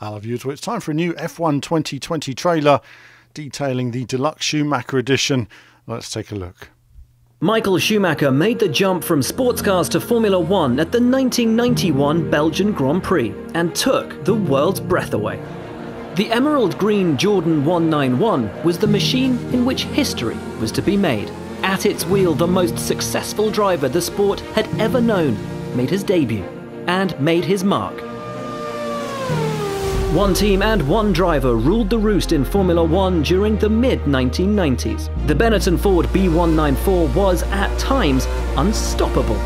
Love you. It's time for a new F1 2020 trailer detailing the deluxe Schumacher edition. Let's take a look. Michael Schumacher made the jump from sports cars to Formula One at the 1991 Belgian Grand Prix and took the world's breath away. The emerald green Jordan 191 was the machine in which history was to be made. At its wheel, the most successful driver the sport had ever known made his debut and made his mark one team and one driver ruled the roost in Formula One during the mid 1990s. The Benetton Ford B194 was, at times, unstoppable.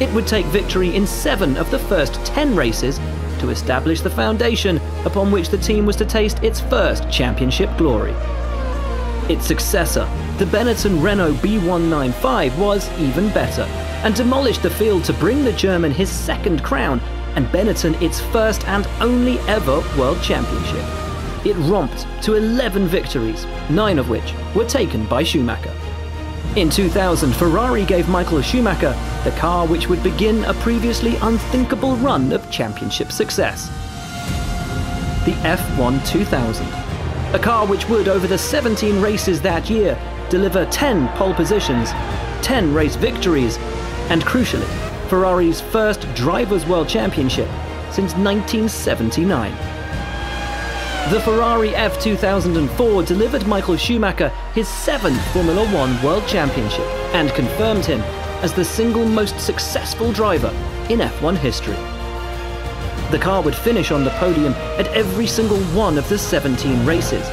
It would take victory in seven of the first ten races to establish the foundation upon which the team was to taste its first championship glory. Its successor, the Benetton Renault B195, was even better and demolished the field to bring the German his second crown and Benetton its first and only ever World Championship. It romped to 11 victories, nine of which were taken by Schumacher. In 2000, Ferrari gave Michael Schumacher the car which would begin a previously unthinkable run of championship success. The F1 2000. A car which would, over the 17 races that year, deliver 10 pole positions, 10 race victories, and crucially, Ferrari's first Drivers' World Championship since 1979. The Ferrari F2004 delivered Michael Schumacher his seventh Formula One World Championship and confirmed him as the single most successful driver in F1 history. The car would finish on the podium at every single one of the 17 races,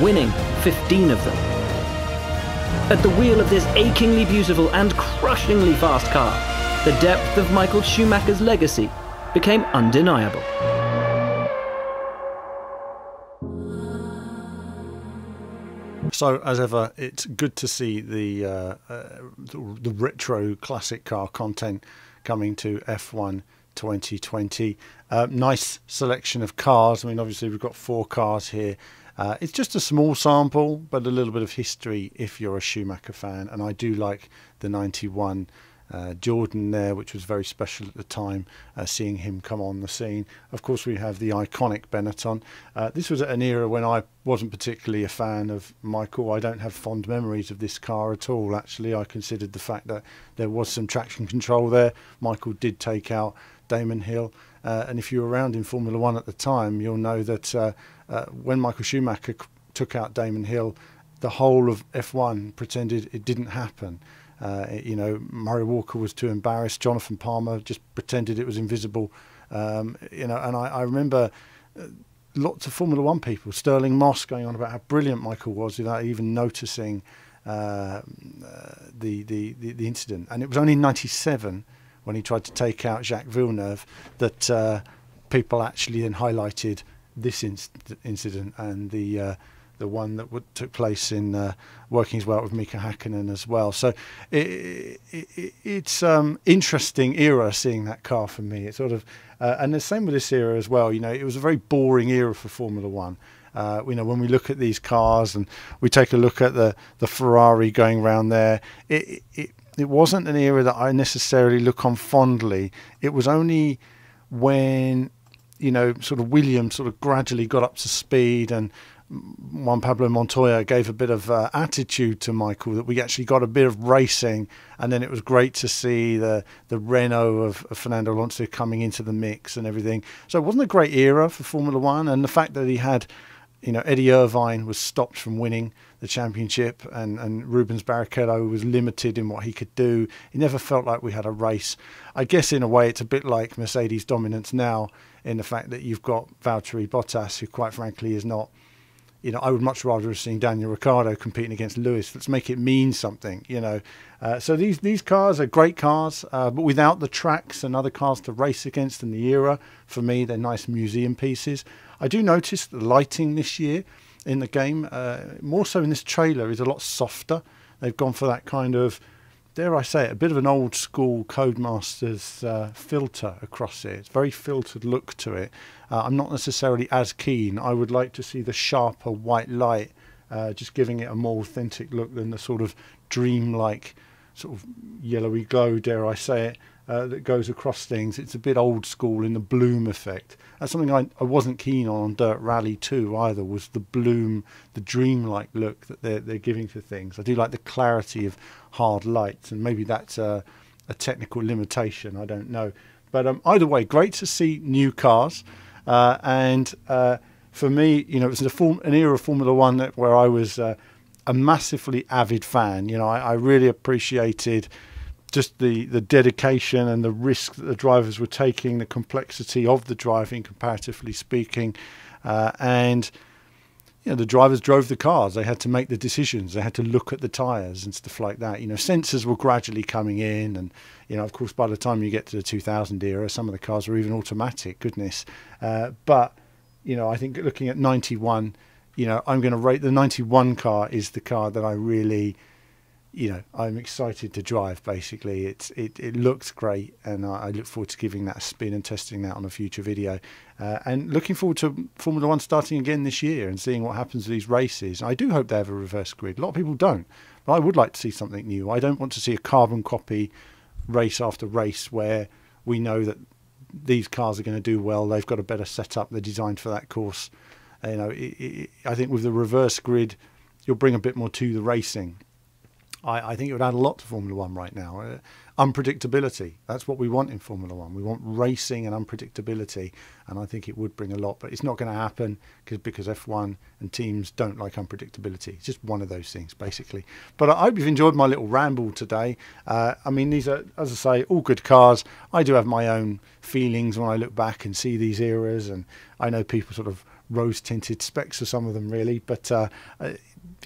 winning 15 of them. At the wheel of this achingly beautiful and crushingly fast car, the depth of Michael Schumacher's legacy became undeniable. So, as ever, it's good to see the, uh, uh, the retro classic car content coming to F1 2020. Uh, nice selection of cars. I mean, obviously, we've got four cars here. Uh, it's just a small sample, but a little bit of history if you're a Schumacher fan. And I do like the 91 uh, Jordan there, which was very special at the time, uh, seeing him come on the scene. Of course, we have the iconic Benetton. Uh, this was at an era when I wasn't particularly a fan of Michael. I don't have fond memories of this car at all, actually. I considered the fact that there was some traction control there. Michael did take out Damon Hill. Uh, and if you were around in Formula One at the time, you'll know that uh, uh, when Michael Schumacher took out Damon Hill, the whole of F1 pretended it didn't happen. Uh, you know, Murray Walker was too embarrassed. Jonathan Palmer just pretended it was invisible. Um, you know, and I, I remember uh, lots of Formula One people, Stirling Moss, going on about how brilliant Michael was without even noticing uh, uh, the, the, the, the incident. And it was only in '97 when he tried to take out Jacques Villeneuve that uh, people actually then highlighted this inc- incident and the uh, the one that took place in uh, working as well with Mika Hakkinen as well. So it, it, it's um, interesting era seeing that car for me. It's sort of uh, and the same with this era as well. You know, it was a very boring era for Formula One. Uh, you know, when we look at these cars and we take a look at the the Ferrari going around there, it it it wasn't an era that I necessarily look on fondly. It was only when you know, sort of Williams sort of gradually got up to speed and Juan Pablo Montoya gave a bit of uh, attitude to Michael that we actually got a bit of racing, and then it was great to see the the Renault of, of, Fernando Alonso coming into the mix and everything. So it wasn't a great era for Formula One, and the fact that he had, you know, Eddie Irvine was stopped from winning the championship, and and Rubens Barrichello was limited in what he could do. He never felt like we had a race. I guess in a way it's a bit like Mercedes dominance now in the fact that you've got Valtteri Bottas, who quite frankly is not you know, I would much rather have seen Daniel Ricciardo competing against Lewis. Let's make it mean something, you know. Uh, so these these cars are great cars, uh, but without the tracks and other cars to race against in the era, for me, they're nice museum pieces. I do notice the lighting this year in the game, uh, more so in this trailer, is a lot softer. They've gone for that kind of dare I say it, a bit of an old school Codemasters uh, filter across it. It's very filtered look to it. Uh, I'm not necessarily as keen. I would like to see the sharper white light, uh, just giving it a more authentic look than the sort of dreamlike, sort of yellowy glow, dare I say it, uh, that goes across things. It's a bit old school in the bloom effect. That's something I, I wasn't keen on on Dirt Rally 2 either, was the bloom, the dreamlike look that they're, they're giving to things. I do like the clarity of hard lights, and maybe that's a, a technical limitation, I don't know. But um, either way, great to see new cars. Uh, and uh, for me, you know, it was a form, an era of Formula One that, where I was uh, a massively avid fan. You know, I, I really appreciated just the, the dedication and the risk that the drivers were taking, the complexity of the driving, comparatively speaking, uh, and you know the drivers drove the cars. They had to make the decisions. They had to look at the tyres and stuff like that. You know, sensors were gradually coming in, and you know, of course, by the time you get to the 2000 era, some of the cars were even automatic. Goodness, uh, but you know, I think looking at 91, you know, I'm going to rate the 91 car is the car that I really you know, I'm excited to drive. Basically, it's it, it looks great, and I, I, look forward to giving that a spin and testing that on a future video. Uh, and looking forward to Formula One starting again this year and seeing what happens to these races. I do hope they have a reverse grid. A lot of people don't, but I would like to see something new. I don't want to see a carbon copy race after race where we know that these cars are going to do well. They've got a better setup. They're designed for that course. You know, it, it, I think with the reverse grid, you'll bring a bit more to the racing I, I, think it would add a lot to Formula One right now. Uh, unpredictability. That's what we want in Formula One. We want racing and unpredictability, and I think it would bring a lot. But it's not going to happen because because F1 and teams don't like unpredictability. It's just one of those things, basically. But I hope you've enjoyed my little ramble today. Uh, I mean, these are, as I say, all good cars. I do have my own feelings when I look back and see these eras, and I know people sort of rose tinted specs of some of them, really. But uh, uh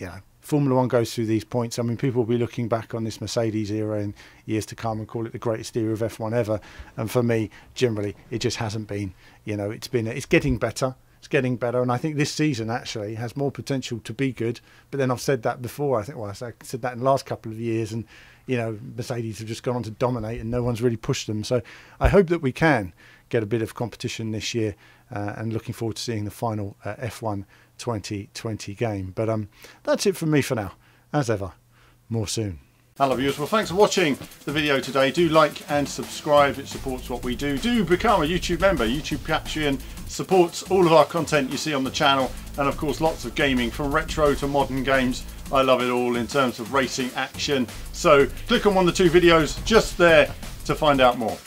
you know Formula One goes through these points. I mean, people will be looking back on this Mercedes era in years to come and call it the greatest era of F1 ever. And for me, generally, it just hasn't been. You know, it's been it's getting better. It's getting better, and I think this season actually has more potential to be good. But then I've said that before. I think well, I said that in the last couple of years, and you know, Mercedes have just gone on to dominate, and no one's really pushed them. So I hope that we can get a bit of competition this year, uh, and looking forward to seeing the final uh, F1 2020 game. But um, that's it from me for now. As ever, more soon. Hello viewers, well thanks for watching the video today. Do like and subscribe, it supports what we do. Do become a YouTube member. YouTube Patreon supports all of our content you see on the channel and of course lots of gaming from retro to modern games. I love it all in terms of racing action. So click on one of the two videos just there to find out more.